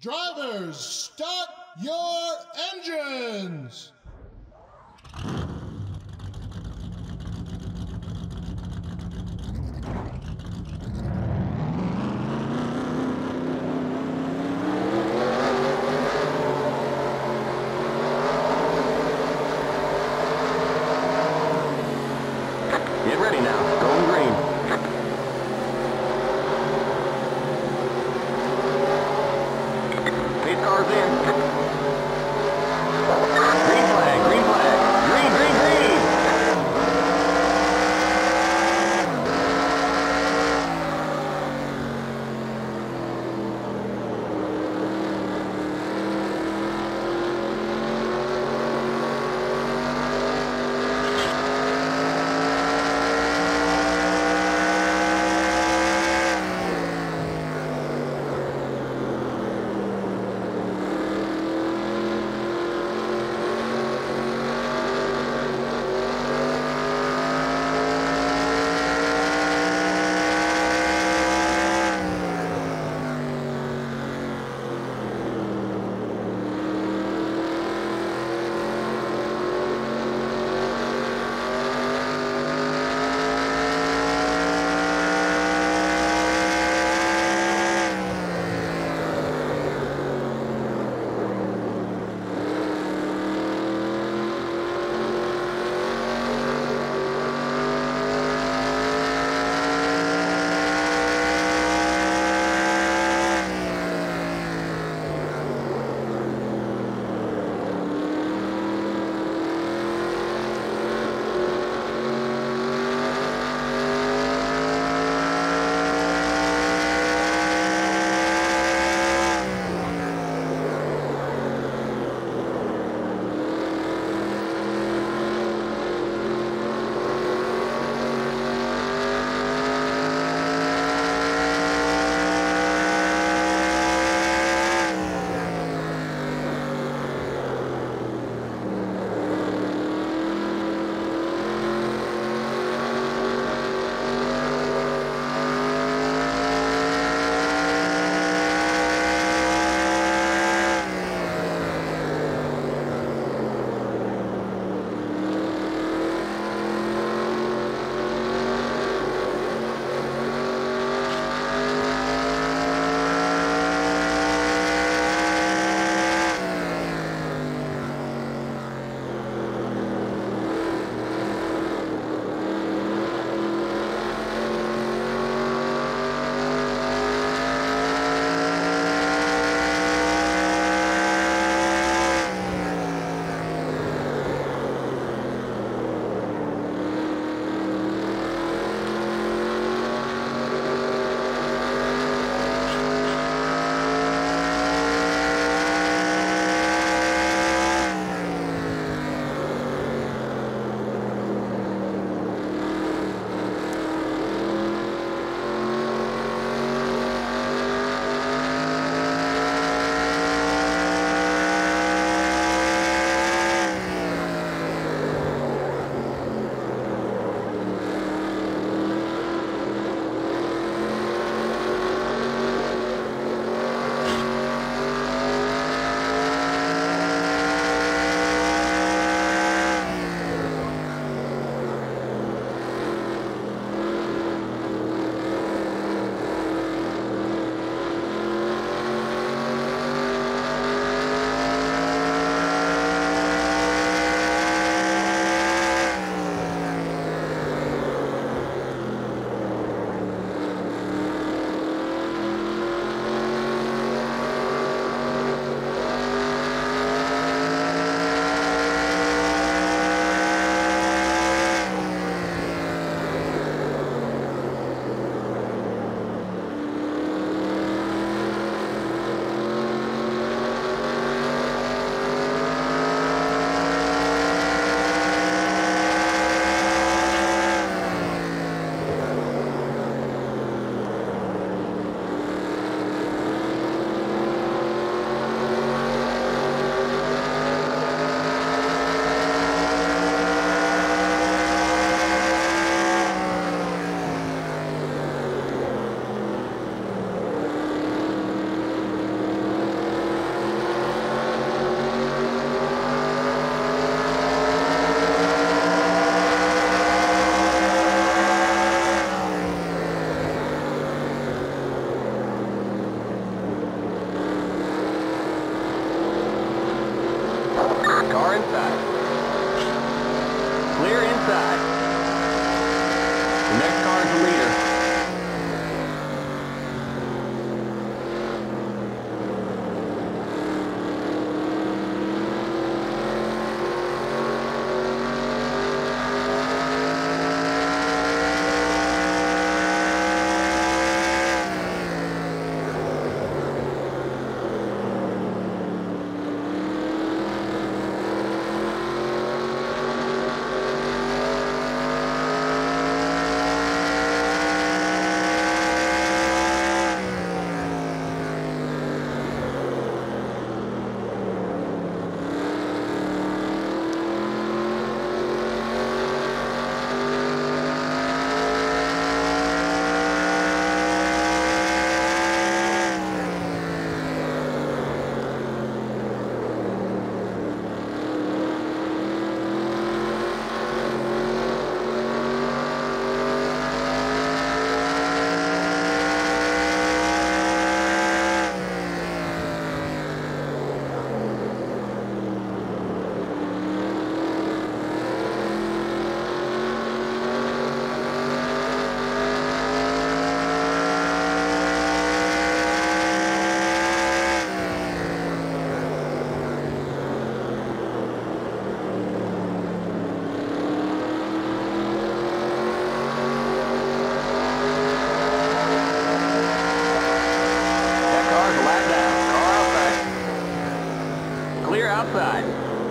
Drivers, start your engines! outside.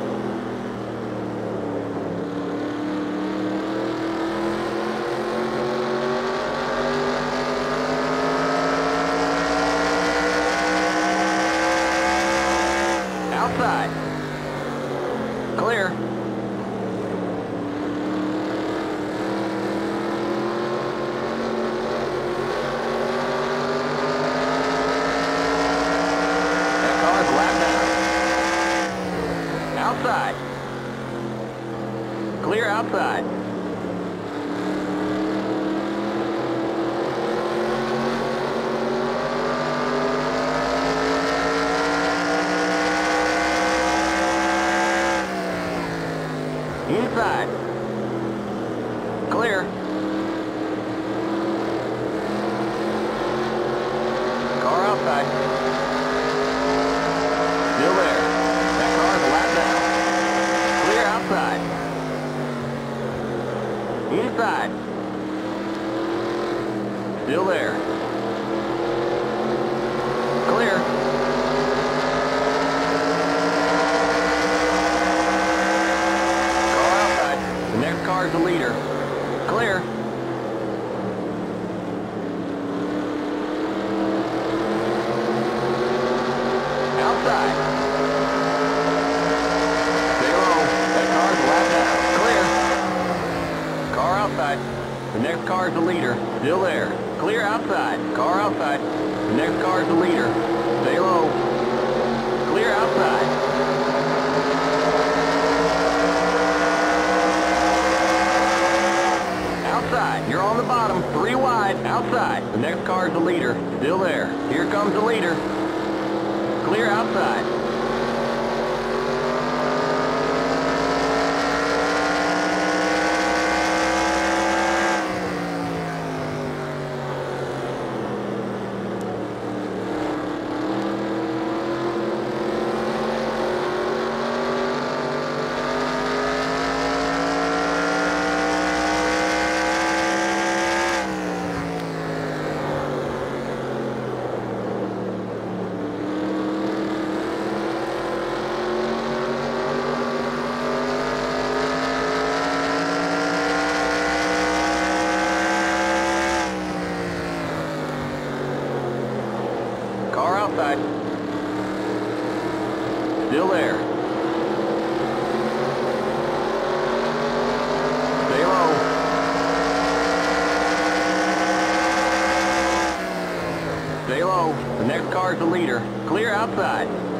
low, next car car's the leader. Clear outside.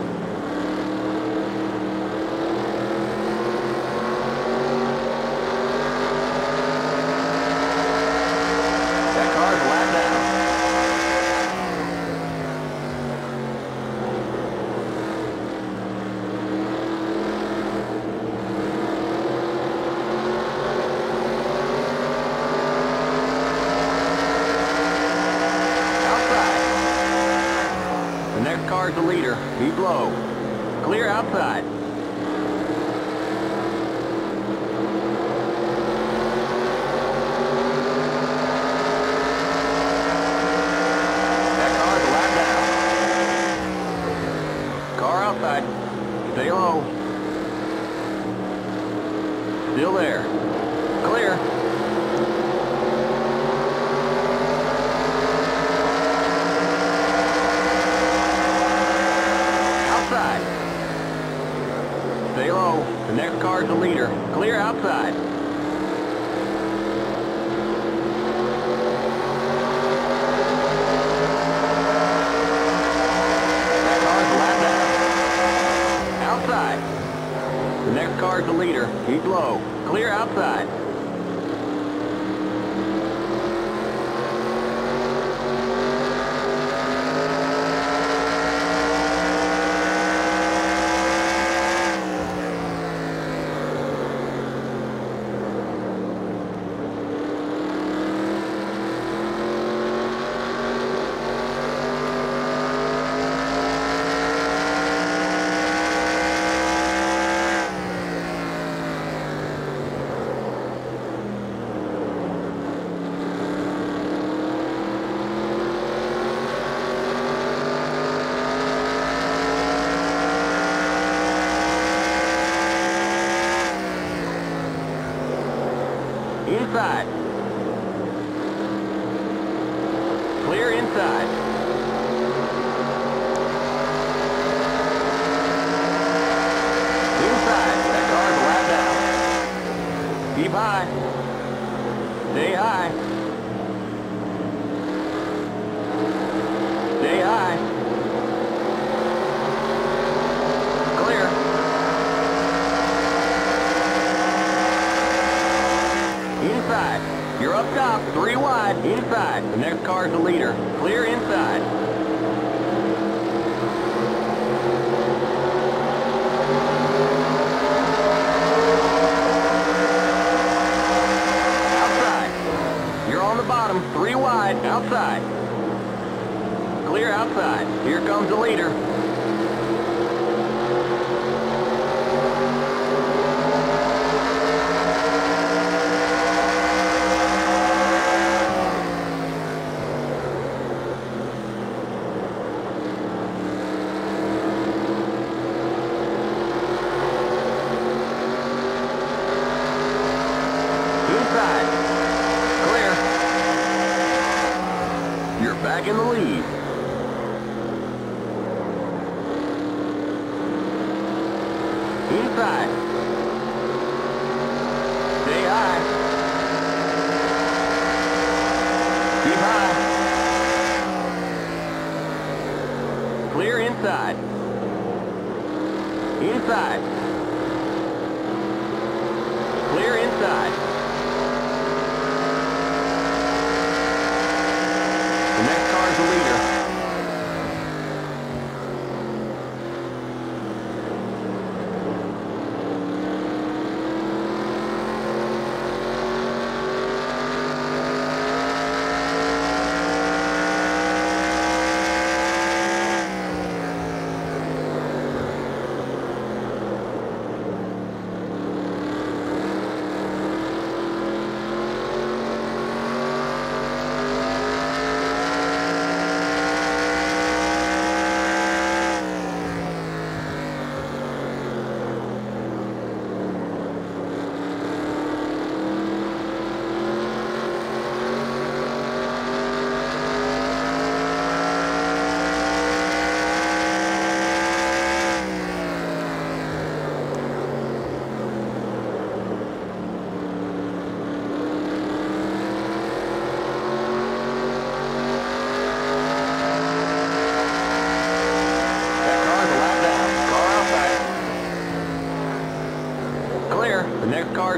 meter. Keep low. Clear outside.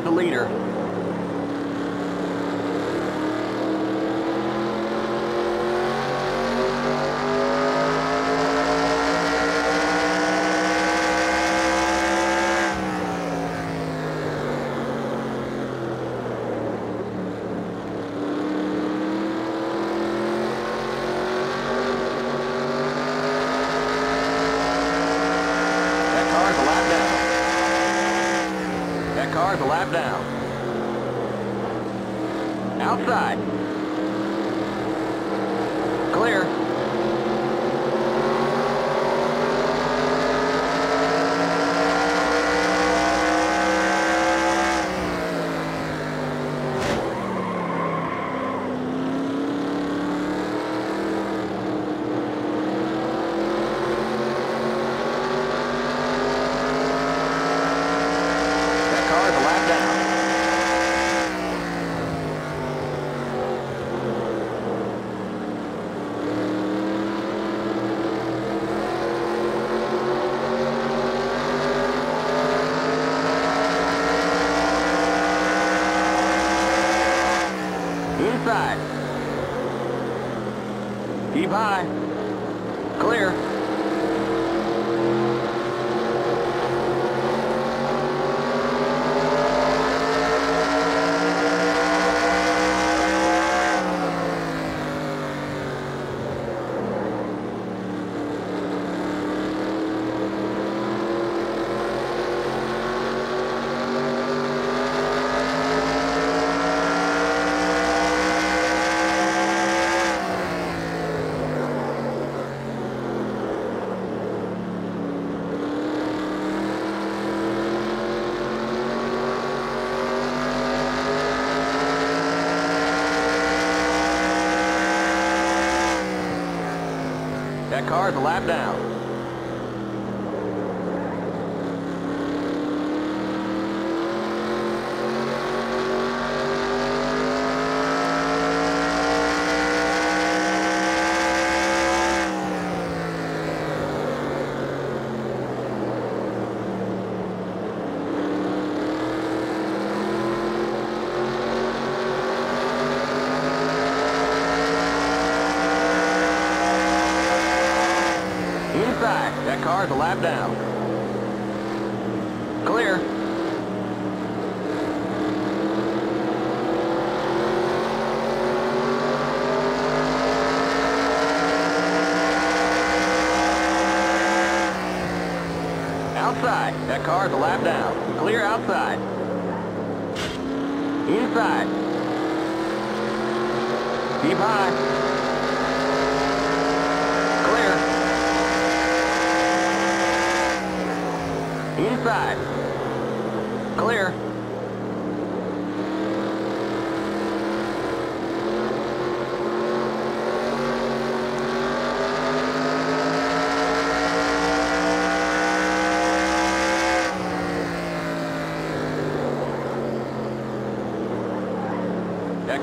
The leader. That car's a lap down. That car's a lap down. Outside. Clear. That car's a lap down. Inside. Keep high. Clear. Car's a lap down.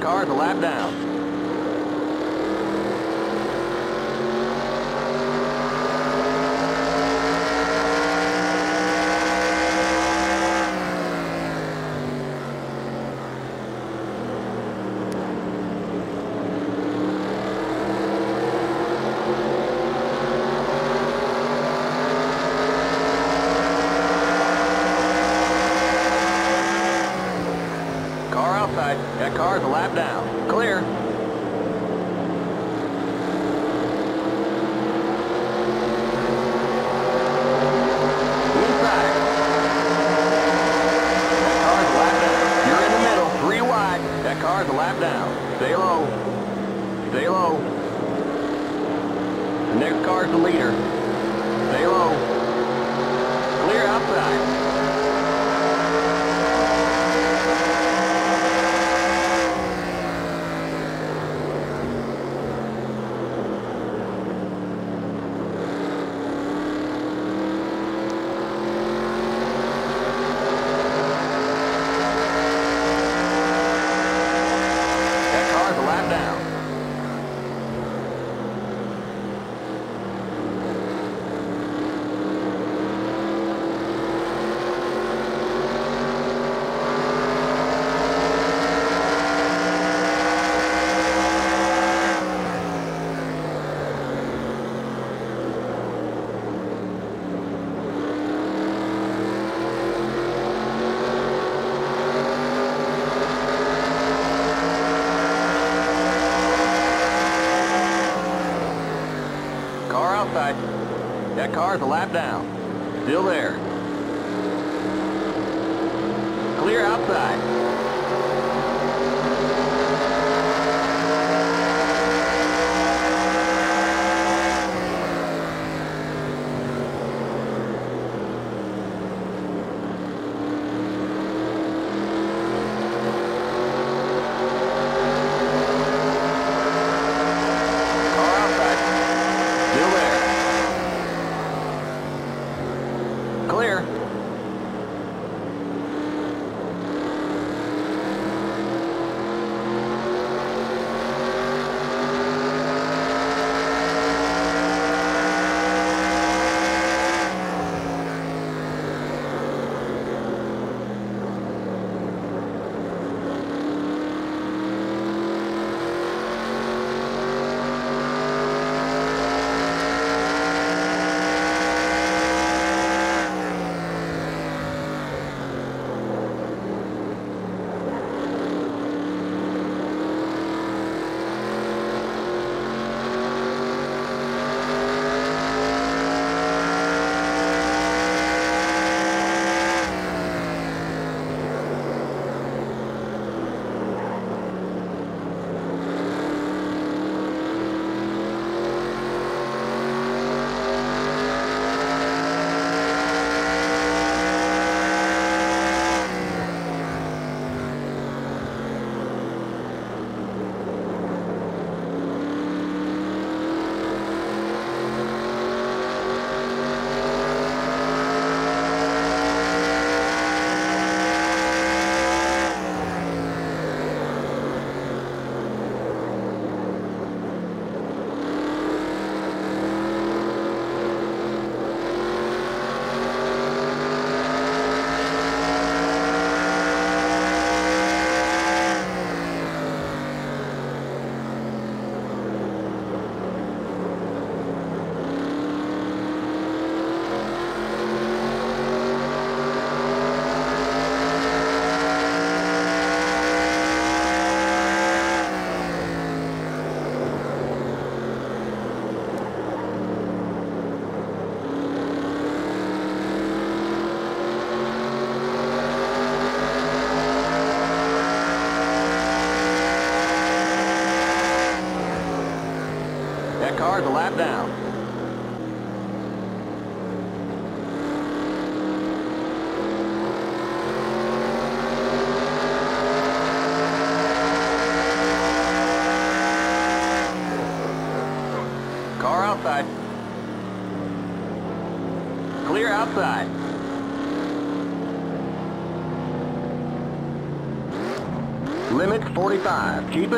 Car's a lap down. Car outside. That car's a lap down. Clear. Inside. That car's a lap down. You're in the middle. Three wide. That car's a lap down. Stay low. Stay low. The next car's the leader. Stay low. Clear outside. That car's a lap down. Car outside. Car's a lap down.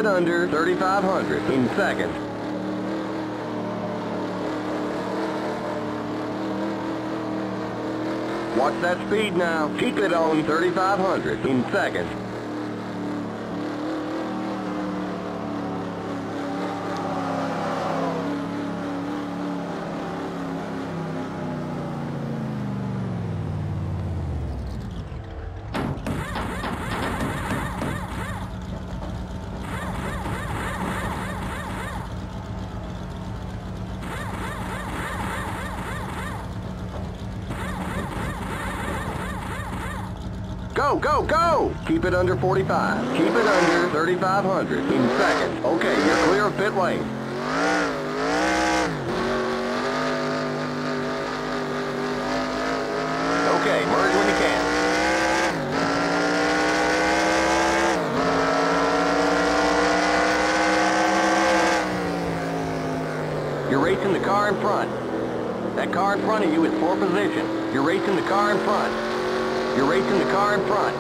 45. Keep it under 3,500 in seconds. Watch that speed now. Keep it on 3,500 in seconds. Go, go, go! Keep it under 45. Keep it under 3,500 in seconds. Okay, you're clear of pit lane. Okay, merge when you can. You're racing the car in front. That car in front of you is for position. You're racing the car in front. You're racing the car in front.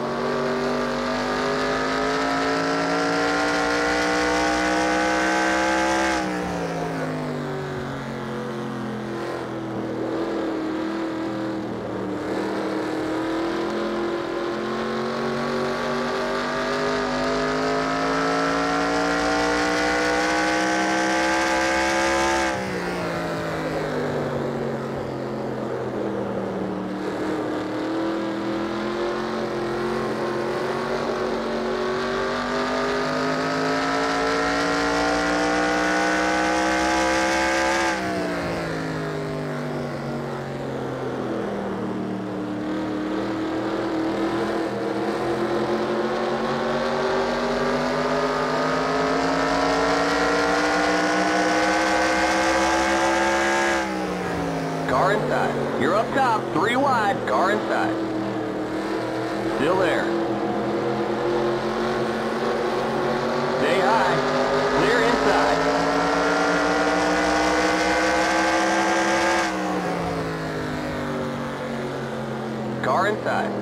Car inside. You're up top, three wide, car inside. Still there. Stay high. Clear inside. Car inside.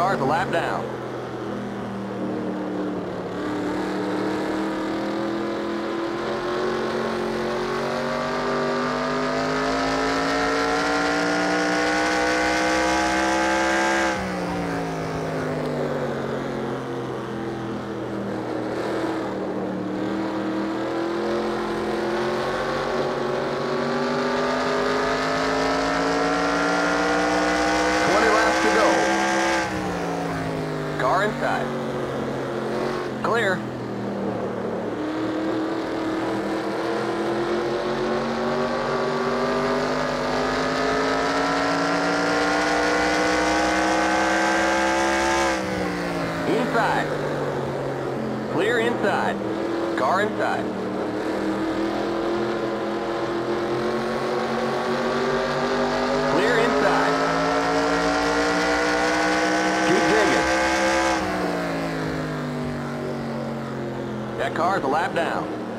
A lap down. Twenty laps to go. Car inside. Clear. Inside. Clear inside. Car inside. Clear inside. Keep digging. That car's a lap down.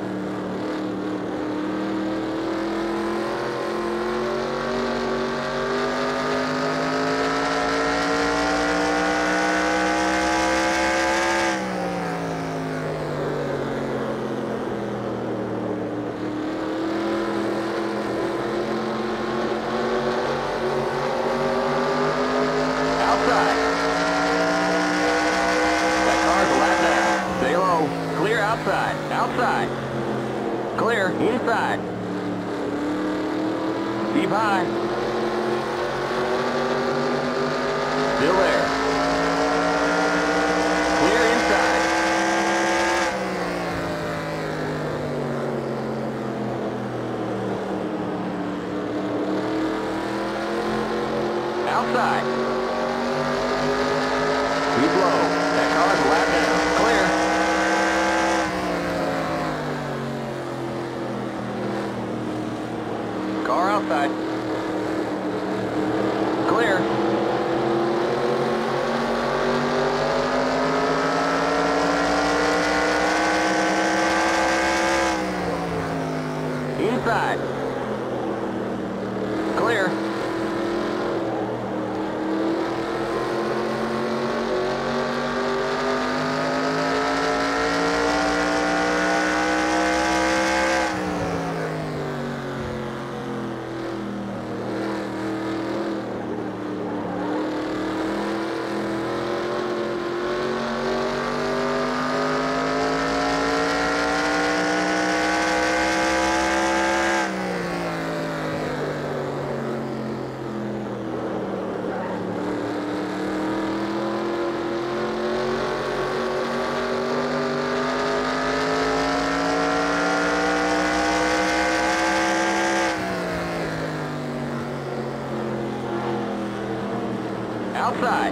outside.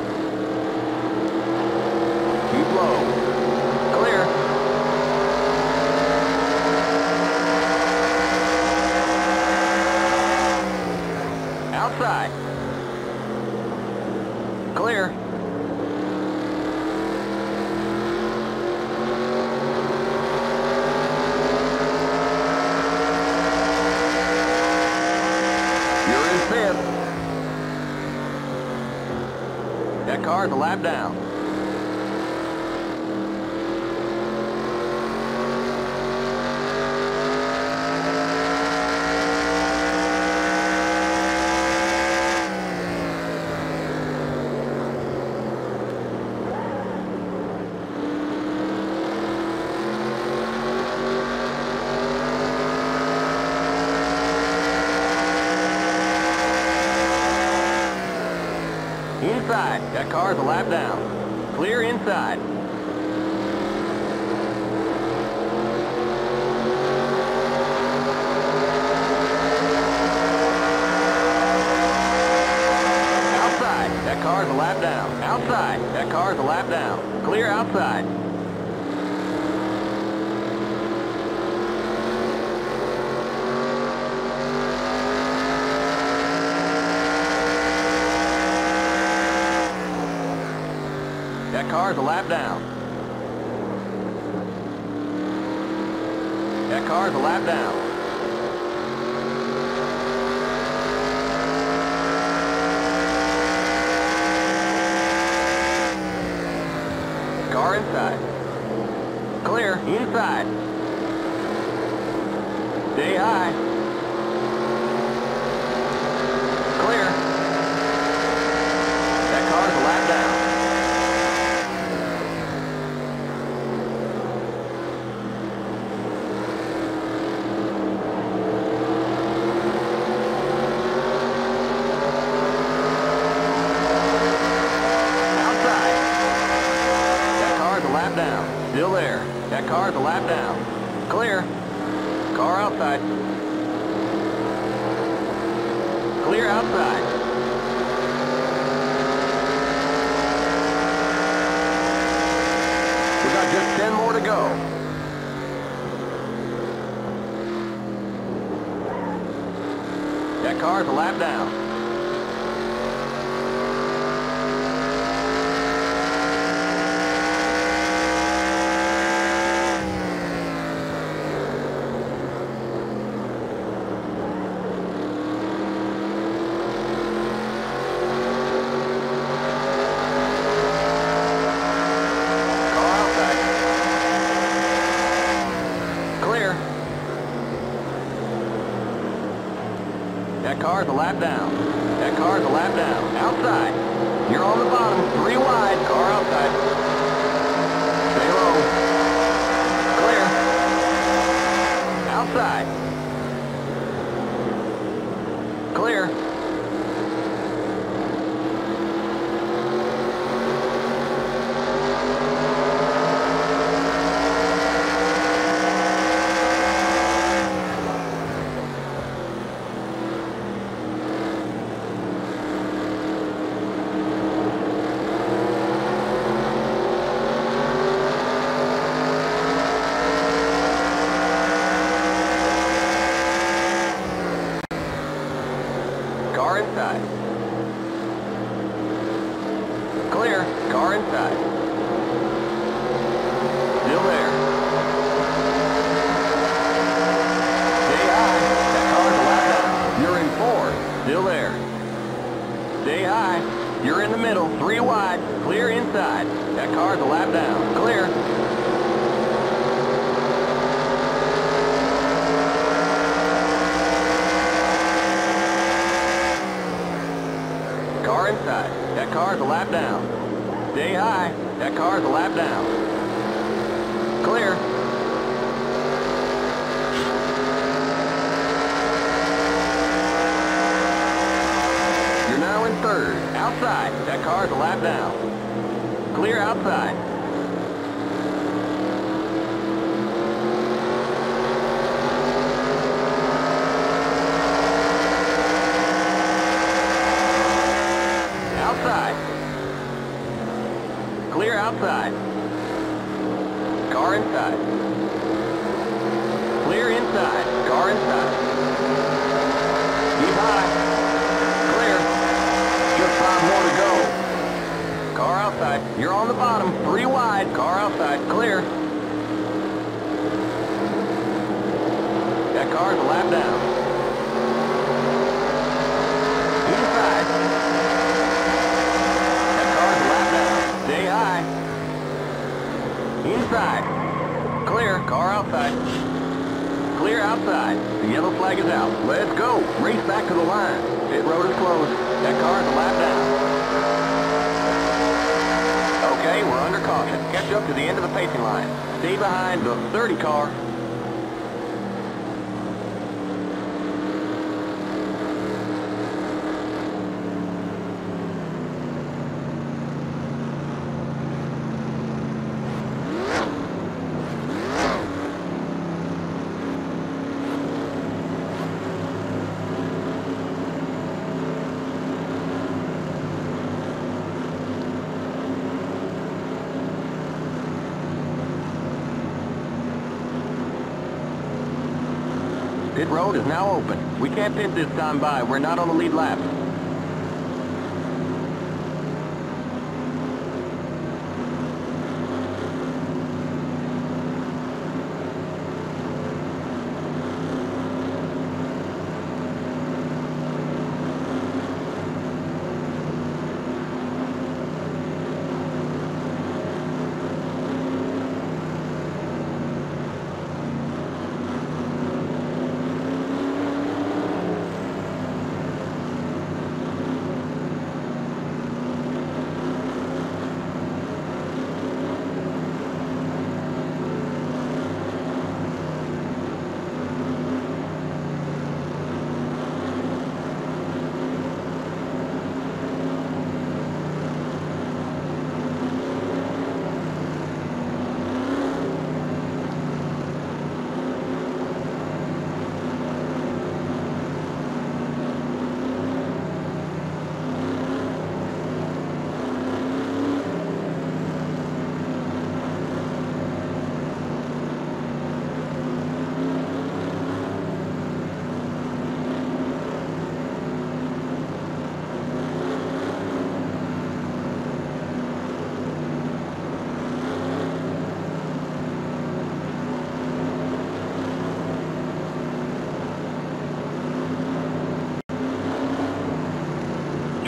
inside. That is a lap down. Clear inside. Outside. That car is a lap down. Outside. That car is a lap down. Clear outside. Eckhardt a lap down. That car's a lap down. start the lap down. outside. Clear outside. Car inside. Clear inside. Car inside. Keep high. Clear. Just five more to go. Car outside. You're on the bottom. Three wide. Car outside. Clear. That car's lap down. Inside. Inside. Clear. Car outside. Clear outside. The yellow flag is out. Let's go. Race back to the line. Pit road is closed. That car is a lap down. Okay, we're under caution. Catch up to the end of the pacing line. Stay behind the 30 car. Road is now open. We can't pit this time by. We're not on the lead lap.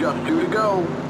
Just two to go.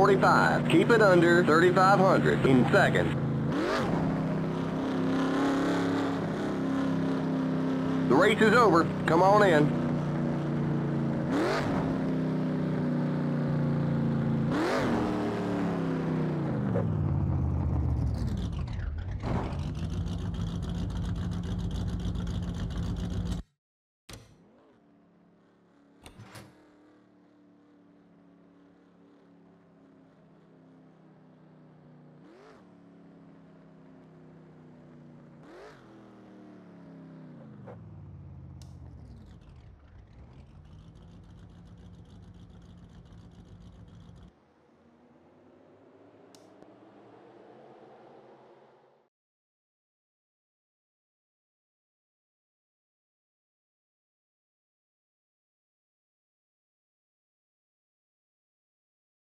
45. Keep it under 3,500 in seconds. The race is over. Come on in.